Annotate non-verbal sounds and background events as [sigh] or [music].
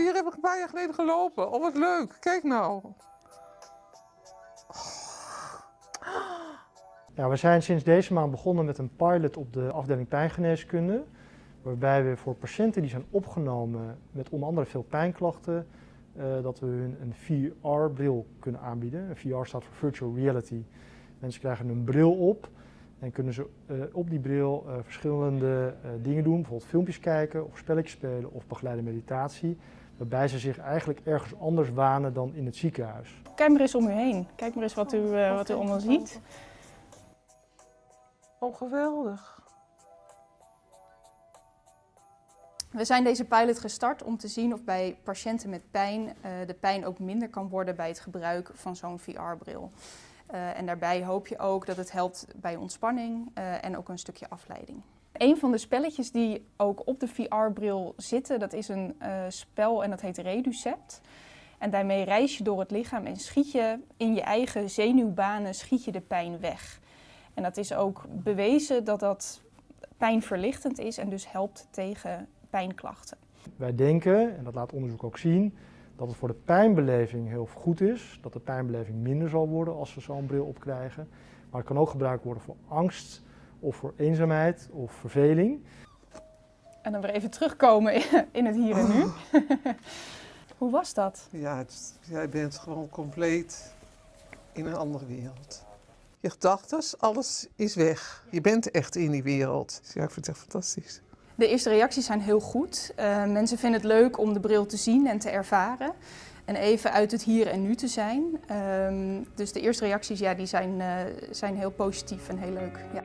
hier heb ik een paar jaar geleden gelopen. Oh, wat leuk. Kijk nou. Ja, we zijn sinds deze maand begonnen met een pilot op de afdeling pijngeneeskunde. Waarbij we voor patiënten die zijn opgenomen met onder andere veel pijnklachten, eh, dat we hun een VR-bril kunnen aanbieden. Een VR staat voor Virtual Reality. Mensen krijgen een bril op en kunnen ze eh, op die bril eh, verschillende dingen doen. Bijvoorbeeld filmpjes kijken of spelletjes spelen of begeleide meditatie. Waarbij ze zich eigenlijk ergens anders wanen dan in het ziekenhuis. Kijk maar eens om u heen. Kijk maar eens wat u, eh, wat u allemaal ziet. Oh, geweldig. We zijn deze pilot gestart om te zien of bij patiënten met pijn eh, de pijn ook minder kan worden bij het gebruik van zo'n VR-bril. Eh, en daarbij hoop je ook dat het helpt bij ontspanning eh, en ook een stukje afleiding. Een van de spelletjes die ook op de VR-bril zitten, dat is een eh, spel en dat heet Reducept. En daarmee reis je door het lichaam en schiet je in je eigen zenuwbanen schiet je de pijn weg. En dat is ook bewezen dat dat pijnverlichtend is en dus helpt tegen pijnklachten. Wij denken, en dat laat onderzoek ook zien, dat het voor de pijnbeleving heel goed is. Dat de pijnbeleving minder zal worden als we zo'n bril opkrijgen. Maar het kan ook gebruikt worden voor angst of voor eenzaamheid of verveling. En dan weer even terugkomen [laughs] in het hier en nu. [laughs] [laughs] Hoe was dat? Ja, het- jij bent gewoon compleet in een andere wereld. Je gedachten, alles is weg. Je bent echt in die wereld. Ja, ik vind het echt fantastisch. De eerste reacties zijn heel goed. Eh, mensen vinden het leuk om de bril te zien en te ervaren. En even uit het hier en nu te zijn. Ehm, dus de eerste reacties ja, die zijn, eh, zijn heel positief en heel leuk. Ja.